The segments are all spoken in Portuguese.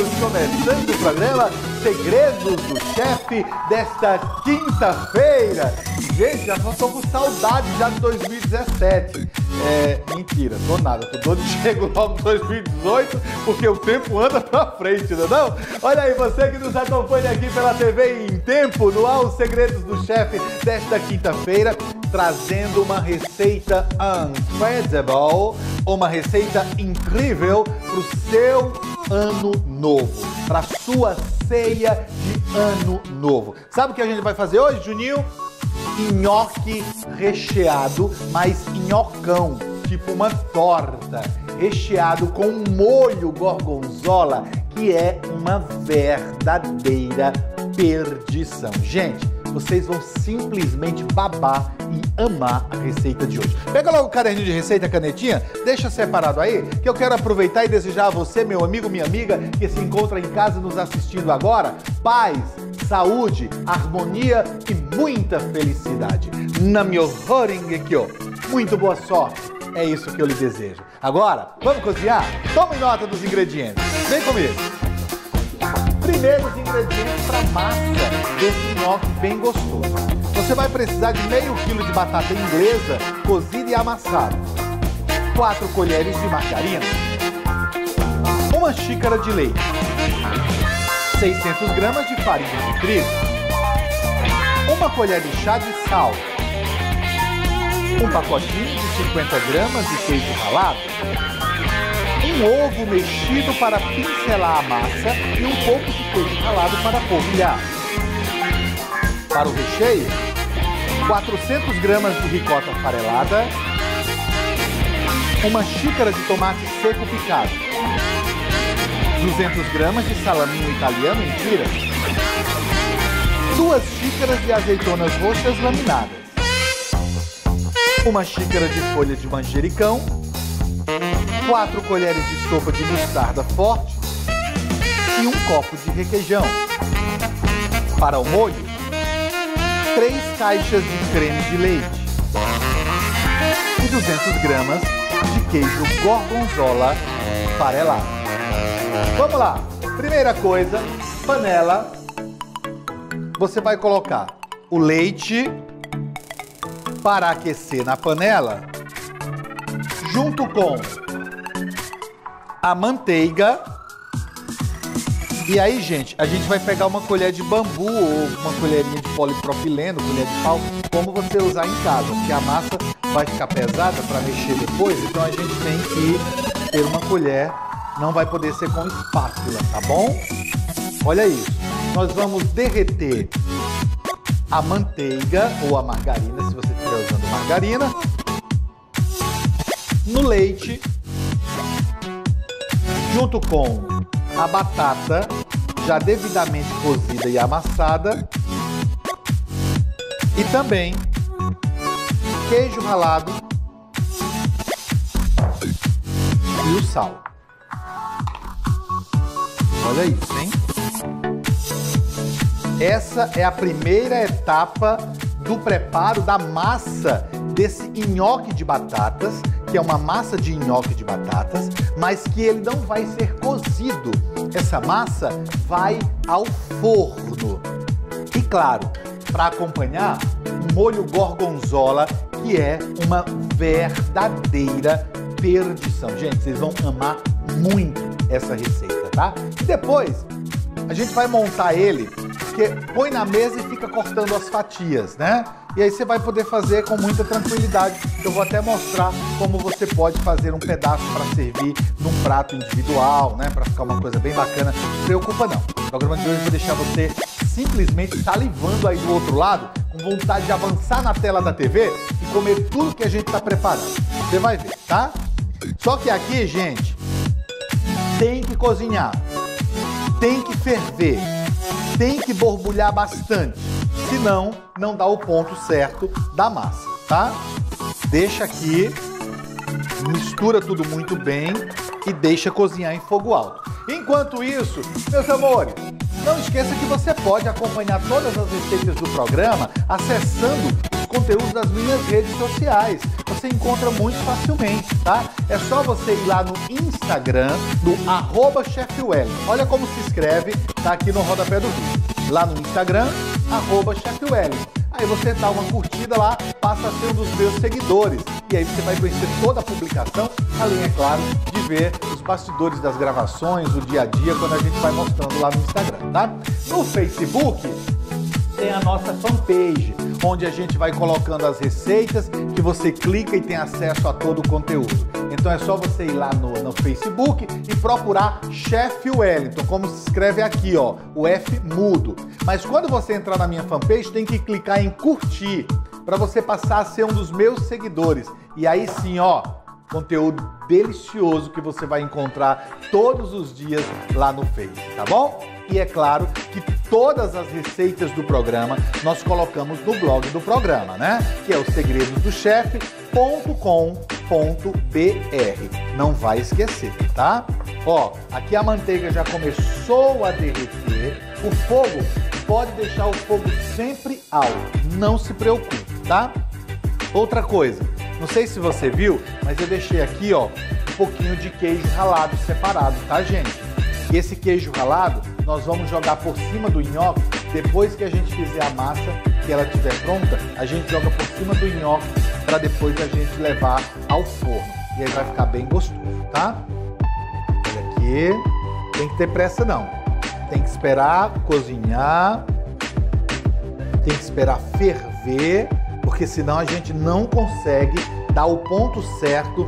Estamos começando o programa Segredos do Chefe desta quinta-feira. Gente, já só tô com saudade já de 2017. É, mentira, tô nada, tô doido chego logo em 2018, porque o tempo anda pra frente, não é não? Olha aí, você que nos acompanha aqui pela TV em tempo, no ar, os Segredos do Chefe desta quinta-feira, trazendo uma receita incredible, uma receita incrível pro seu ano novo, pra sua ceia de ano novo. Sabe o que a gente vai fazer hoje, Juninho? nhoque recheado, mas nhocão, tipo uma torta, recheado com um molho gorgonzola, que é uma verdadeira perdição. Gente, vocês vão simplesmente babar e amar a receita de hoje. Pega logo o caderninho de receita, canetinha, deixa separado aí, que eu quero aproveitar e desejar a você, meu amigo, minha amiga, que se encontra em casa nos assistindo agora, paz, saúde, harmonia e muita felicidade. Na meu aqui, ó. Muito boa sorte. É isso que eu lhe desejo. Agora, vamos cozinhar? Tome nota dos ingredientes. Vem comigo. Primeiros ingredientes para massa desse nhoque bem gostoso. Você vai precisar de meio quilo de batata inglesa cozida e amassada, 4 colheres de margarina, uma xícara de leite, 600 gramas de farinha de trigo, uma colher de chá de sal, um pacotinho de 50 gramas de queijo ralado, um ovo mexido para pincelar a massa e um pouco de queijo ralado para polvilhar. Para o recheio, 400 gramas de ricota farelada, uma xícara de tomate seco picado, 200 gramas de salaminho italiano em tiras, duas xícaras de azeitonas roxas laminadas, uma xícara de folha de manjericão, 4 colheres de sopa de mostarda forte e um copo de requeijão. Para o molho, 3 caixas de creme de leite e 200 gramas de queijo gorgonzola farelado. Vamos lá! Primeira coisa, panela. Você vai colocar o leite para aquecer na panela, junto com a manteiga. E aí, gente, a gente vai pegar uma colher de bambu ou uma colherinha de polipropileno, colher de pau, como você usar em casa, porque a massa vai ficar pesada para mexer depois, então a gente tem que ter uma colher, não vai poder ser com espátula, tá bom? Olha isso. Nós vamos derreter a manteiga ou a margarina, se você estiver usando margarina, no leite, junto com a batata já devidamente cozida e amassada e também queijo ralado e o sal. Olha isso, hein? Essa é a primeira etapa do preparo da massa desse nhoque de batatas, que é uma massa de nhoque de batatas, mas que ele não vai ser cozido. Essa massa vai ao forno. E claro, para acompanhar, molho gorgonzola, que é uma verdadeira perdição. Gente, vocês vão amar muito essa receita, tá? E depois, a gente vai montar ele porque põe na mesa e fica cortando as fatias, né? E aí você vai poder fazer com muita tranquilidade. Eu vou até mostrar como você pode fazer um pedaço para servir num prato individual, né? Para ficar uma coisa bem bacana. Não preocupa não. No programa de hoje eu vou deixar você simplesmente salivando aí do outro lado, com vontade de avançar na tela da TV e comer tudo que a gente está preparando. Você vai ver, tá? Só que aqui, gente, tem que cozinhar, tem que ferver tem que borbulhar bastante, senão não dá o ponto certo da massa, tá? Deixa aqui, mistura tudo muito bem e deixa cozinhar em fogo alto. Enquanto isso, meus amores, não esqueça que você pode acompanhar todas as receitas do programa acessando os conteúdos das minhas redes sociais. Você encontra muito facilmente, tá? É só você ir lá no Instagram, no arroba Olha como se escreve, tá aqui no rodapé do vídeo. Lá no Instagram, arroba Aí você dá uma curtida lá, passa a ser um dos meus seguidores. E aí você vai conhecer toda a publicação, além, é claro, de ver os bastidores das gravações, o dia a dia, quando a gente vai mostrando lá no Instagram, tá? No Facebook, tem a nossa fanpage, onde a gente vai colocando as receitas que você clica e tem acesso a todo o conteúdo. Então é só você ir lá no, no Facebook e procurar Chef Wellington, como se escreve aqui, ó, o F mudo. Mas quando você entrar na minha fanpage, tem que clicar em curtir para você passar a ser um dos meus seguidores. E aí sim, ó, conteúdo delicioso que você vai encontrar todos os dias lá no Face, tá bom? E é claro que todas as receitas do programa nós colocamos no blog do programa, né? Que é o segredosdochef.com.br. Não vai esquecer, tá? Ó, aqui a manteiga já começou a derreter. O fogo pode deixar o fogo sempre alto, não se preocupe, tá? Outra coisa, não sei se você viu, mas eu deixei aqui, ó, um pouquinho de queijo ralado separado, tá, gente? Esse queijo ralado nós vamos jogar por cima do nhoque. Depois que a gente fizer a massa, que ela estiver pronta, a gente joga por cima do nhoque para depois a gente levar ao forno. E aí vai ficar bem gostoso, tá? Olha aqui. Tem que ter pressa não. Tem que esperar cozinhar. Tem que esperar ferver, porque senão a gente não consegue dar o ponto certo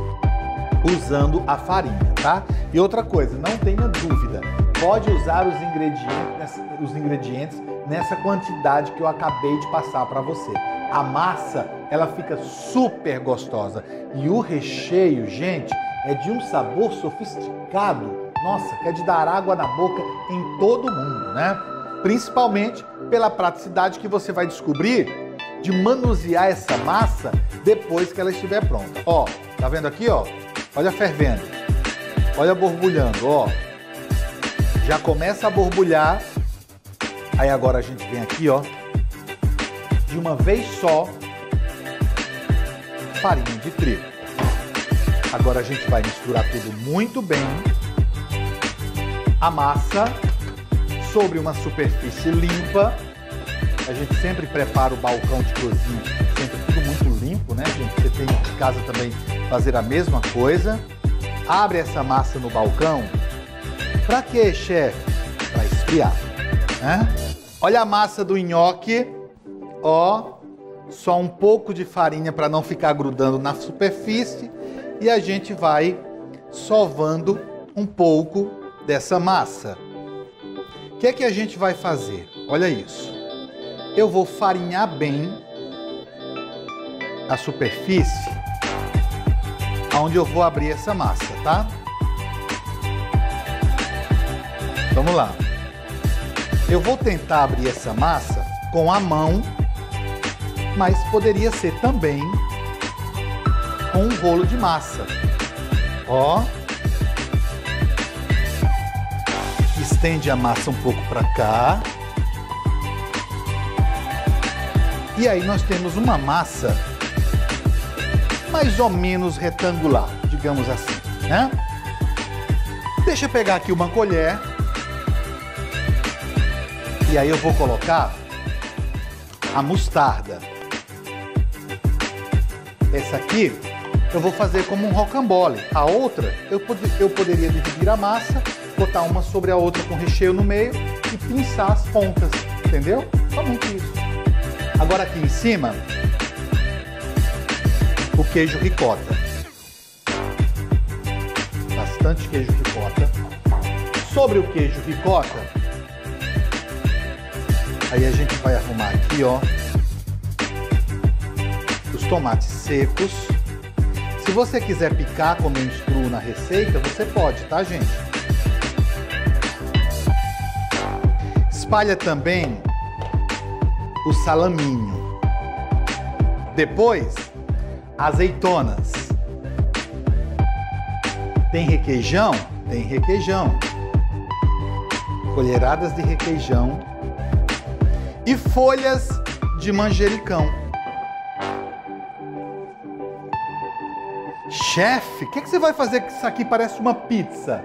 usando a farinha, tá? E outra coisa, não tenha dúvida, pode usar os ingredientes, os ingredientes nessa quantidade que eu acabei de passar para você. A massa, ela fica super gostosa e o recheio, gente, é de um sabor sofisticado. Nossa, que é de dar água na boca em todo mundo, né? Principalmente pela praticidade que você vai descobrir de manusear essa massa depois que ela estiver pronta. Ó, tá vendo aqui, ó? Olha fervendo. Olha borbulhando, ó. Já começa a borbulhar. Aí agora a gente vem aqui, ó. De uma vez só, farinha de trigo. Agora a gente vai misturar tudo muito bem. A massa sobre uma superfície limpa. A gente sempre prepara o balcão de cozinha, sempre tudo muito limpo, né, gente? Você tem em casa também fazer a mesma coisa. Abre essa massa no balcão. Pra quê, chefe? Pra esfriar. Né? Olha a massa do nhoque. Ó, só um pouco de farinha para não ficar grudando na superfície. E a gente vai sovando um pouco dessa massa. O que é que a gente vai fazer? Olha isso. Eu vou farinhar bem a superfície aonde eu vou abrir essa massa, tá? Vamos lá. Eu vou tentar abrir essa massa com a mão, mas poderia ser também com um rolo de massa. Ó. Estende a massa um pouco para cá. E aí nós temos uma massa mais ou menos retangular, digamos assim, né? Deixa eu pegar aqui uma colher. E aí eu vou colocar a mostarda. Essa aqui eu vou fazer como um rocambole. A outra eu, pod eu poderia dividir a massa, botar uma sobre a outra com recheio no meio e pinçar as pontas, entendeu? Somente isso. Agora aqui em cima o queijo ricota. Bastante queijo ricota. Sobre o queijo ricota, aí a gente vai arrumar aqui, ó, os tomates secos. Se você quiser picar como instruo na receita, você pode, tá, gente? Espalha também o salaminho. Depois, azeitonas. Tem requeijão? Tem requeijão. Colheradas de requeijão e folhas de manjericão. Chefe, o que, que você vai fazer que isso aqui parece uma pizza?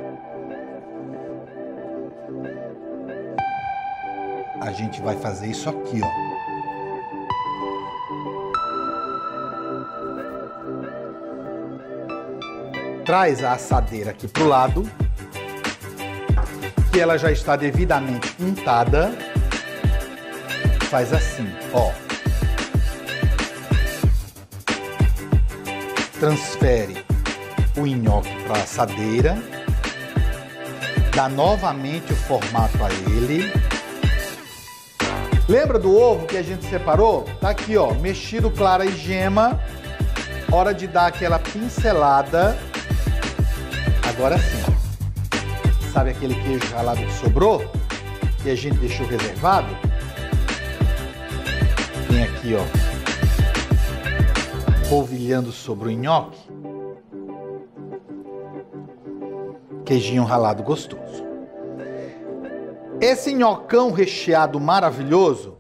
A gente vai fazer isso aqui, ó. Traz a assadeira aqui pro lado, que ela já está devidamente untada. Faz assim, ó. transfere o nhoque para a assadeira, dá novamente o formato a ele. Lembra do ovo que a gente separou? Tá aqui, ó, mexido clara e gema. Hora de dar aquela pincelada. Agora sim. Sabe aquele queijo ralado que sobrou? Que a gente deixou reservado? Vem aqui, ó, polvilhando sobre o nhoque. Queijinho ralado gostoso. Esse nhocão recheado maravilhoso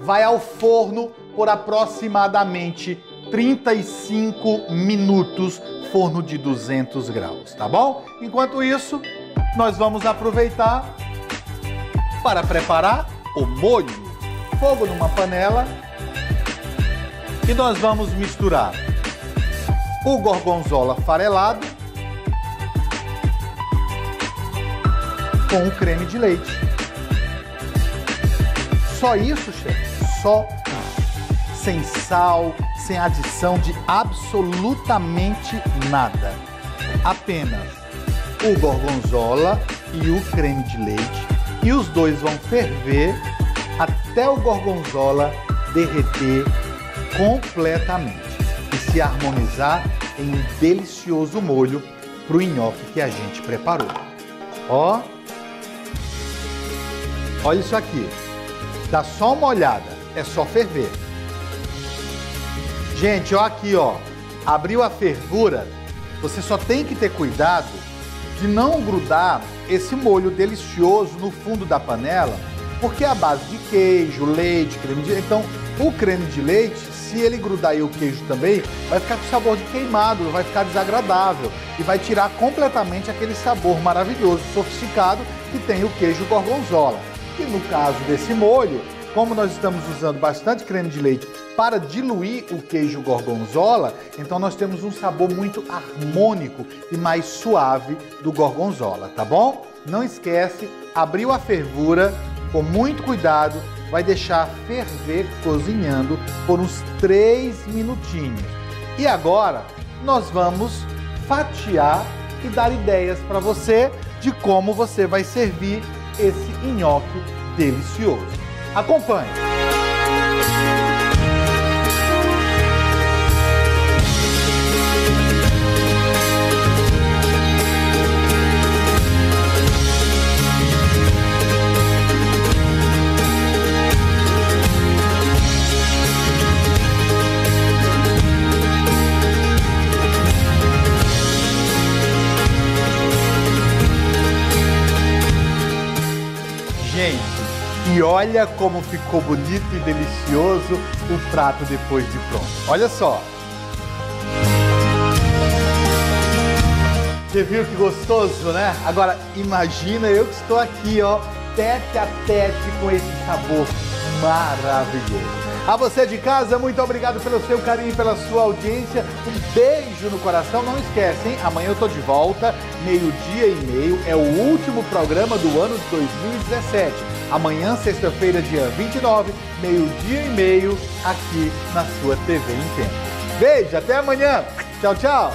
vai ao forno por aproximadamente 35 minutos, forno de 200 graus, tá bom? Enquanto isso, nós vamos aproveitar para preparar o molho. Fogo numa panela, e nós vamos misturar o gorgonzola farelado com o creme de leite. Só isso, chefe? Só. Sem sal, sem adição de absolutamente nada. Apenas o gorgonzola e o creme de leite. E os dois vão ferver até o gorgonzola derreter completamente e se harmonizar em um delicioso molho para o nhoque que a gente preparou. Ó, olha isso aqui. Dá só uma olhada, é só ferver. Gente, ó aqui, ó. Abriu a fervura, você só tem que ter cuidado de não grudar esse molho delicioso no fundo da panela, porque é a base de queijo, leite, creme de... Então, o creme de leite se ele grudar aí o queijo também, vai ficar com sabor de queimado, vai ficar desagradável e vai tirar completamente aquele sabor maravilhoso, sofisticado que tem o queijo gorgonzola. E no caso desse molho, como nós estamos usando bastante creme de leite para diluir o queijo gorgonzola, então nós temos um sabor muito harmônico e mais suave do gorgonzola, tá bom? Não esquece, abriu a fervura, com muito cuidado, vai deixar ferver cozinhando por uns 3 minutinhos. E agora nós vamos fatiar e dar ideias para você de como você vai servir esse nhoque delicioso. Acompanhe! E olha como ficou bonito e delicioso o prato depois de pronto. Olha só. Você viu que gostoso, né? Agora, imagina eu que estou aqui, ó, tete a tete com esse sabor maravilhoso. A você de casa, muito obrigado pelo seu carinho, pela sua audiência. Um beijo no coração. Não esquece, hein? Amanhã eu tô de volta, meio-dia e meio. É o último programa do ano de 2017. Amanhã, sexta-feira, dia 29, meio-dia e meio, aqui na sua TV em Tempo. Beijo, até amanhã. Tchau, tchau.